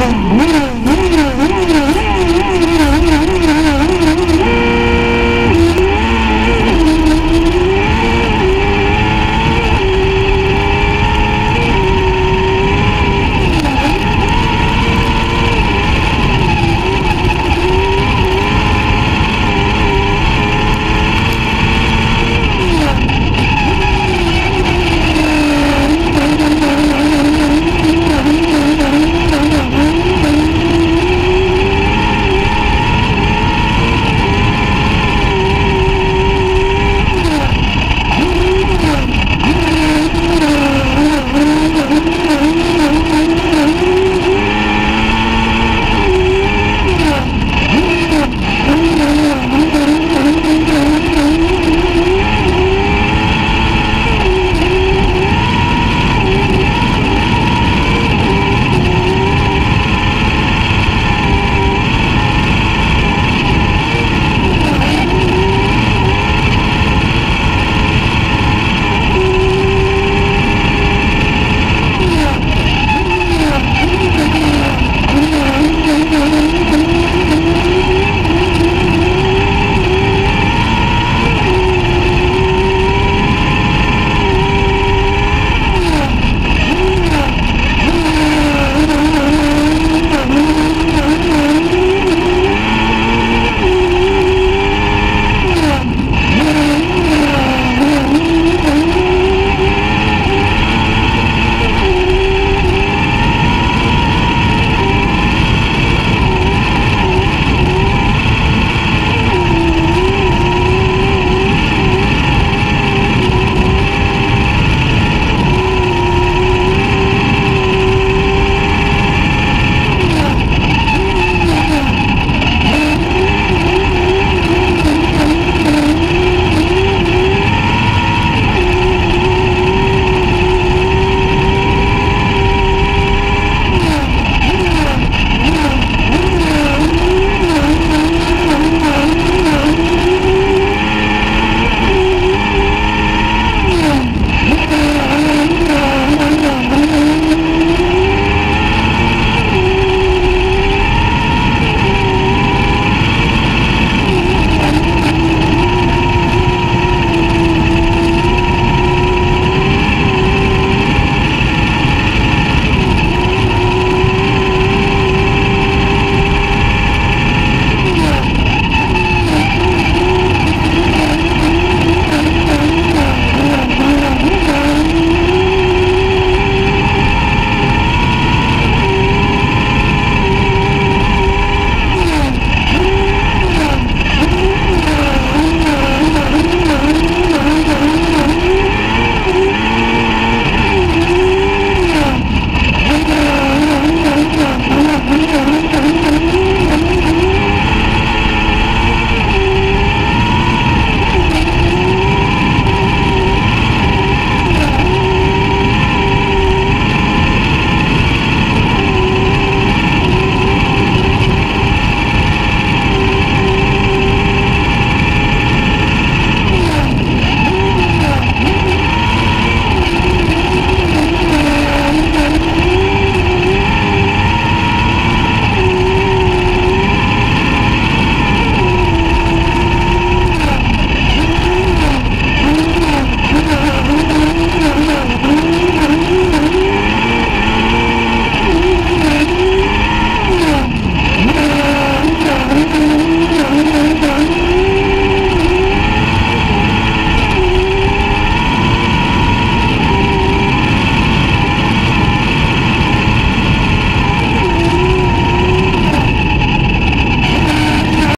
Mm-hmm.